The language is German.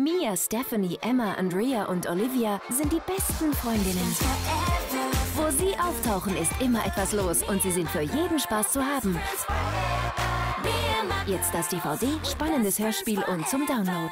Mia, Stephanie, Emma, Andrea und Olivia sind die besten Freundinnen. Wo sie auftauchen, ist immer etwas los und sie sind für jeden Spaß zu haben. Jetzt das DVD, spannendes Hörspiel und zum Download.